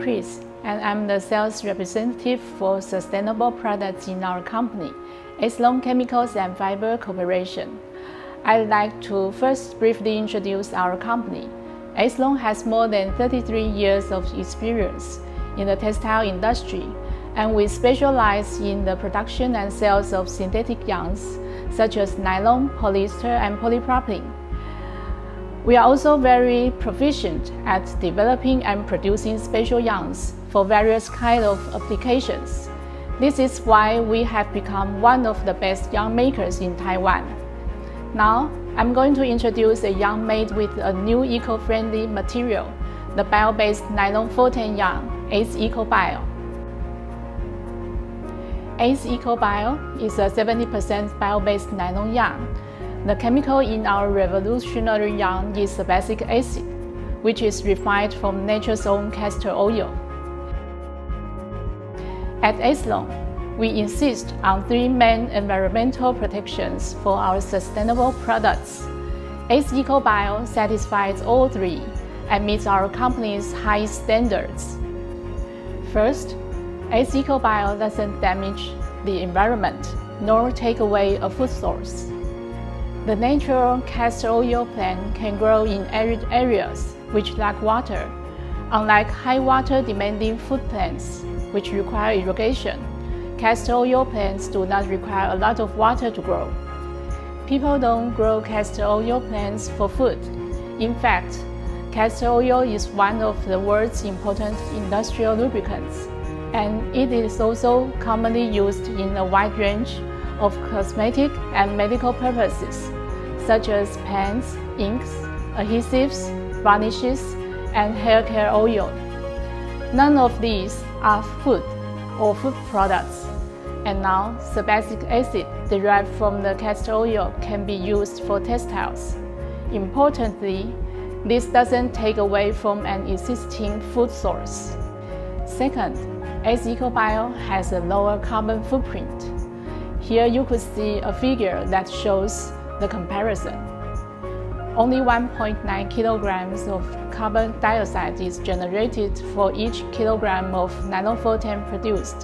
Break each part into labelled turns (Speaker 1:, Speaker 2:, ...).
Speaker 1: Chris, and I'm the sales representative for sustainable products in our company, Acelon Chemicals and Fiber Corporation. I'd like to first briefly introduce our company. Acelon has more than 33 years of experience in the textile industry, and we specialize in the production and sales of synthetic yarns such as nylon, polyester, and polypropylene. We are also very proficient at developing and producing special yarns for various kinds of applications. This is why we have become one of the best yarn makers in Taiwan. Now, I'm going to introduce a yarn made with a new eco-friendly material, the bio-based nylon 410 yarn, Ace Eco Bio. Ace Eco Bio is a 70% bio-based nylon yarn the chemical in our revolutionary yarn is sebacic acid, which is refined from nature's own castor oil. At Acelon, we insist on three main environmental protections for our sustainable products. Ace EcoBio satisfies all three and meets our company's high standards. First, Ace EcoBio doesn't damage the environment nor take away a food source. The natural castor oil plant can grow in arid areas which lack water, unlike high water demanding food plants which require irrigation. Castor oil plants do not require a lot of water to grow. People don't grow castor oil plants for food. In fact, castor oil is one of the world's important industrial lubricants, and it is also commonly used in a wide range of cosmetic and medical purposes, such as pens, inks, adhesives, varnishes, and hair care oil. None of these are food or food products. And now, aspartic acid derived from the castor oil can be used for textiles. Importantly, this doesn't take away from an existing food source. Second, Ace EcoBio has a lower carbon footprint. Here you could see a figure that shows the comparison. Only 1.9 kilograms of carbon dioxide is generated for each kilogram of 410 produced.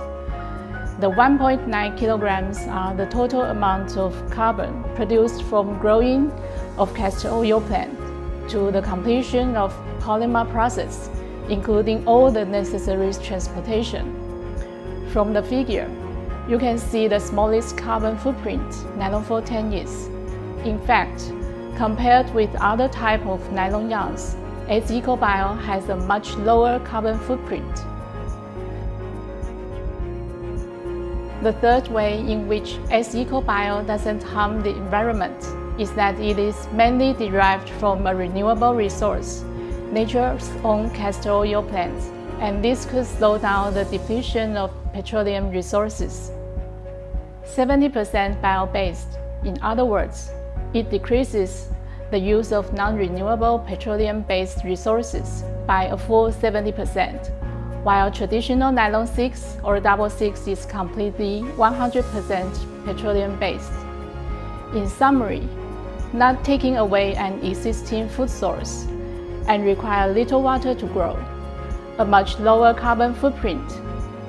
Speaker 1: The 1.9 kilograms are the total amount of carbon produced from growing of castor oil plant to the completion of polymer process, including all the necessary transportation. From the figure, you can see the smallest carbon footprint nylon 410 is. In fact, compared with other type of nylon yarns, Ace EcoBio has a much lower carbon footprint. The third way in which Ace EcoBio doesn't harm the environment is that it is mainly derived from a renewable resource, nature's own castor oil plants, and this could slow down the depletion of petroleum resources. 70% bio-based. In other words, it decreases the use of non-renewable petroleum-based resources by a full 70%, while traditional nylon 6 or double 6 is completely 100% petroleum-based. In summary, not taking away an existing food source and require little water to grow, a much lower carbon footprint,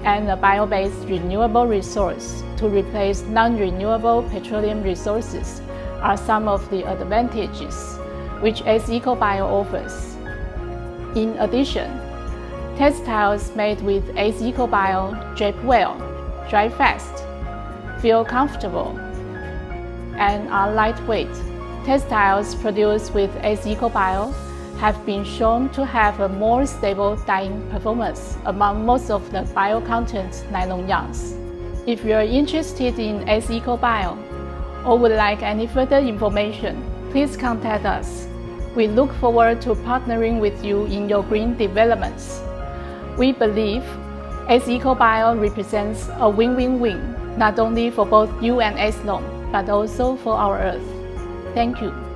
Speaker 1: and a bio-based renewable resource to replace non-renewable petroleum resources are some of the advantages which Ace EcoBio offers. In addition, textiles made with Ace EcoBio drape well, dry fast, feel comfortable, and are lightweight. Textiles produced with Ace EcoBio have been shown to have a more stable dyeing performance among most of the bio-content nylon yarns. If you are interested in Ace EcoBio or would like any further information, please contact us. We look forward to partnering with you in your green developments. We believe Ace EcoBio represents a win-win-win, not only for both you and Acelon, but also for our Earth. Thank you.